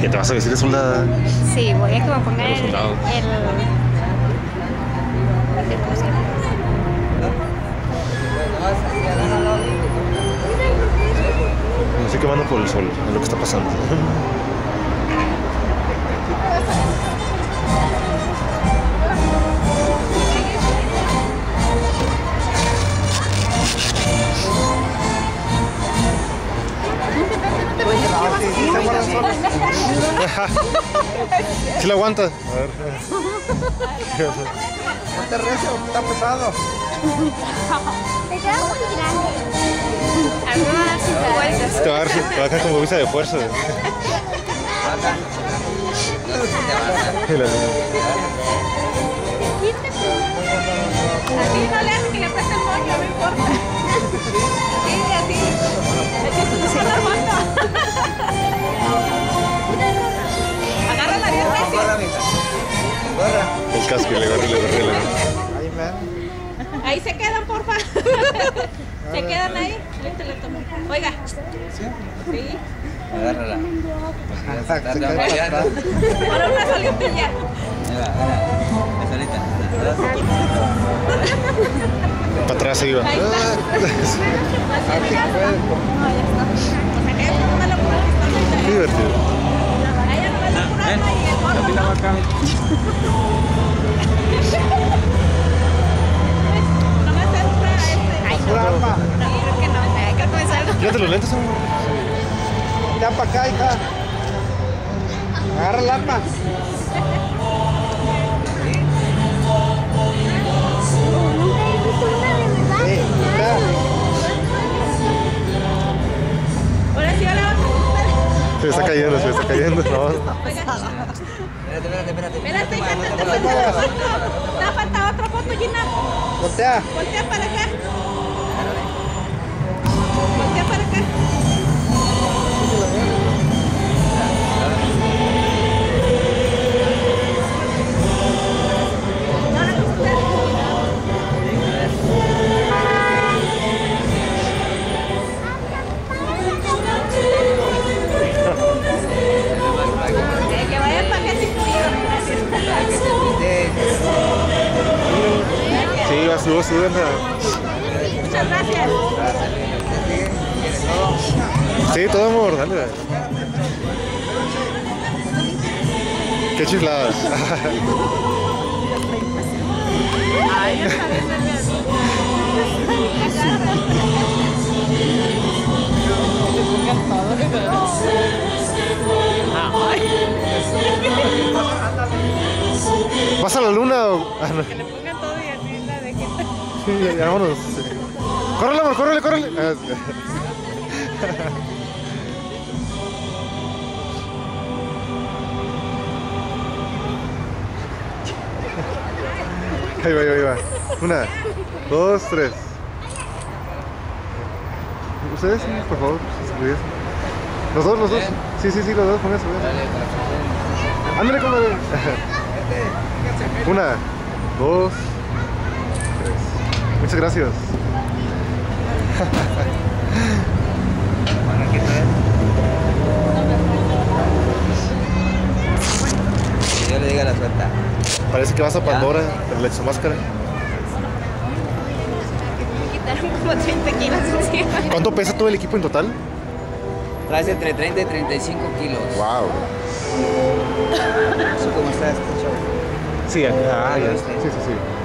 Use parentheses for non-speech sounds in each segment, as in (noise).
¿Qué te vas a vestir de soldada? Sí, voy a que me pongan el, el, el-. Me estoy quemando por el sol, es lo que está pasando. (laughs) ¿Sí lo aguanta? A ver. Está recio, está pesado. Te queda muy grande. A mí me va a dar cinco vueltas. Te va a dar, te va a dejar como visa de fuerza. (laughs) La- Así no le hace que le preste el moño, no importa. El casco y le agarré, le agarré, le agarré. Ahí, se quedan, porfa. (laughs) Se quedan ahí. Tomo. Oiga. Sí. Agárrala. Para atrás. Ahora una solita ya. Mira, mira. Solita. Para atrás se iba. Ahí está. Así. O sea, que divertido. Me la que me salgo. Fíjate los lentes, amor. Ya para acá. Agarra el arma. Cayendo. (laughs) No. Espérate, espérate, espérate. Espérate, hija, te falta otra foto, Gina. Voltea. Voltea para acá. Muchas gracias. Sí, todo amor, dale. dale. Qué chifladas. Ay, ¿Vas a la luna o.? Ah, no. Ya, vámonos. Córrele, amor, córrele, córrele. Ah. (laughs) Ahí va, ahí va, ahí va. Una, dos, tres. Ustedes, sí, por favor, si se pudiesen. Los dos, los dos. Sí, sí, sí, los dos, pónganse. pónganse. Ándale, comadre. Una, dos. Muchas gracias. Yo le diga la suelta. Parece que vas a Pandora, pero le echas máscara. Me quitaron como 30 kilos encima. ¿Cuánto pesa todo el equipo en total? Traes entre 30 y 35 kilos. Wow. Como está este show. Sí, ah, ya. Sí, sí, sí.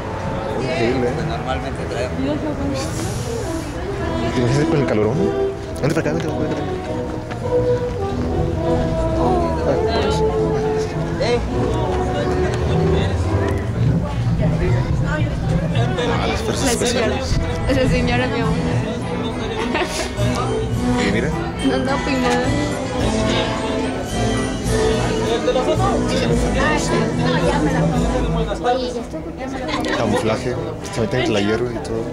Increíble, Pues ¿eh? normalmente trae. ¿Te imaginas con el calorón? Vente para acá, vente, vente para acá. Las fuerzas La señora. especiales. Esa señora, mi amor. Y mira, No anda peinada. Oye, ya estoy camuflaje, se meten en la hierba y todo.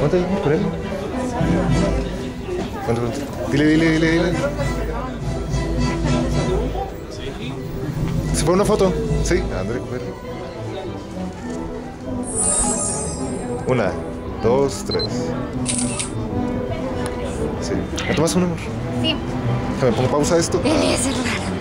Ponte ahí, con él. Ponte. Dile, dile, dile, dile. ¿Se pone una foto? Sí, André, cógelo. Una, dos, tres. Sí. ¿Me tomas un amor? Sí. Déjame pongo pausa a esto. (laughs) Debe ser raro.